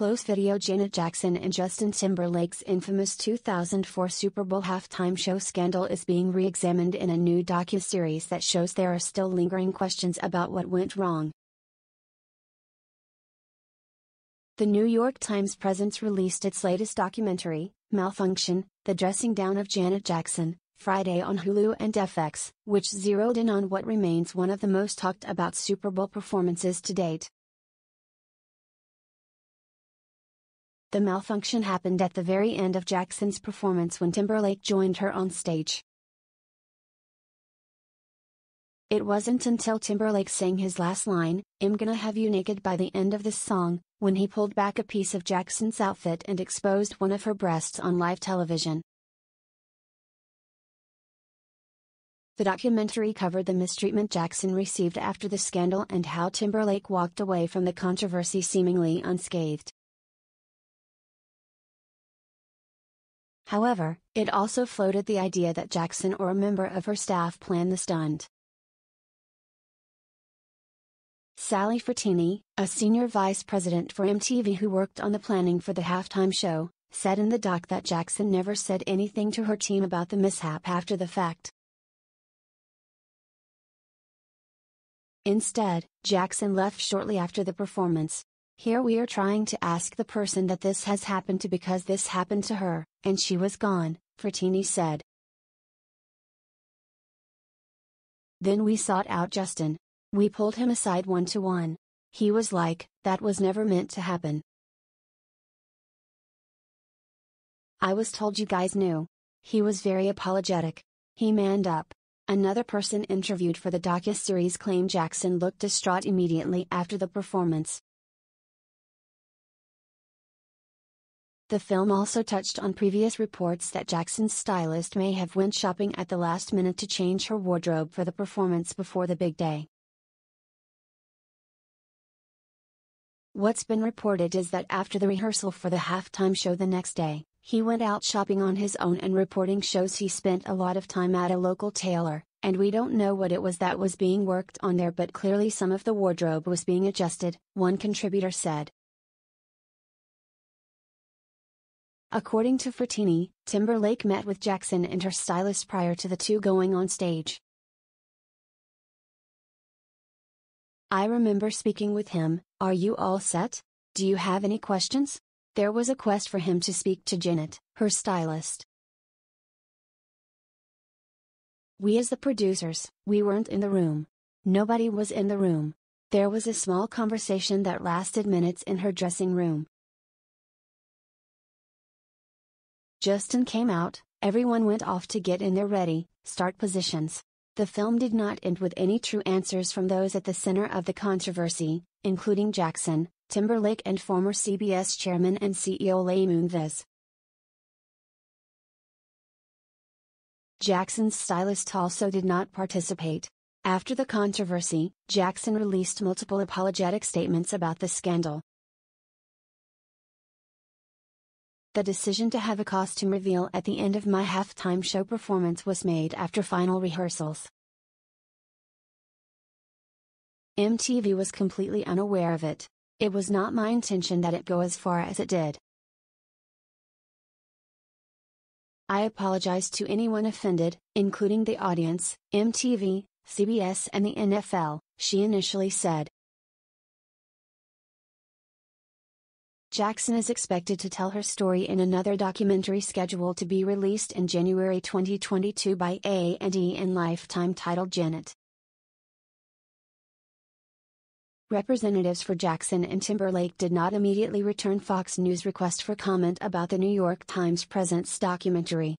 close video Janet Jackson and Justin Timberlake's infamous 2004 Super Bowl halftime show scandal is being re-examined in a new docu-series that shows there are still lingering questions about what went wrong. The New York Times Presents released its latest documentary, Malfunction, The Dressing Down of Janet Jackson, Friday on Hulu and FX, which zeroed in on what remains one of the most talked about Super Bowl performances to date. The malfunction happened at the very end of Jackson's performance when Timberlake joined her on stage. It wasn't until Timberlake sang his last line, I'm gonna have you naked by the end of this song, when he pulled back a piece of Jackson's outfit and exposed one of her breasts on live television. The documentary covered the mistreatment Jackson received after the scandal and how Timberlake walked away from the controversy seemingly unscathed. However, it also floated the idea that Jackson or a member of her staff planned the stunt. Salli Frattini, a senior vice president for MTV who worked on the planning for the halftime show, said in the doc that Jackson never said anything to her team about the mishap after the fact. Instead, Jackson left shortly after the performance. Here we are trying to ask the person that this has happened to because this happened to her, and she was gone, Frattini said. Then we sought out Justin. We pulled him aside one to one. He was like, that was never meant to happen. I was told you guys knew. He was very apologetic. He manned up. Another person interviewed for the docu-series claimed Jackson looked distraught immediately after the performance. The film also touched on previous reports that Jackson's stylist may have went shopping at the last minute to change her wardrobe for the performance before the big day. What's been reported is that after the rehearsal for the halftime show the next day, he went out shopping on his own and reporting shows he spent a lot of time at a local tailor, and we don't know what it was that was being worked on there but clearly some of the wardrobe was being adjusted, one contributor said. According to Frattini, Timberlake met with Jackson and her stylist prior to the two going on stage. I remember speaking with him, Are you all set? Do you have any questions? There was a quest for him to speak to Janet, her stylist. We as the producers, we weren't in the room. Nobody was in the room. There was a small conversation that lasted minutes in her dressing room. Justin came out, everyone went off to get in their ready, start positions. The film did not end with any true answers from those at the center of the controversy, including Jackson, Timberlake and former CBS chairman and CEO Ray Moonves. Jackson's stylist also did not participate. After the controversy, Jackson released multiple apologetic statements about the scandal. The decision to have a costume reveal at the end of my halftime show performance was made after final rehearsals. MTV was completely unaware of it. It was not my intention that it go as far as it did. I apologize to anyone offended, including the audience, MTV, CBS, and the NFL, she initially said. Jackson is expected to tell her story in another documentary scheduled to be released in January 2022 by A&E and Lifetime titled Janet. Representatives for Jackson and Timberlake did not immediately return Fox News' request for comment about the New York Times Presents documentary.